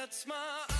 that's my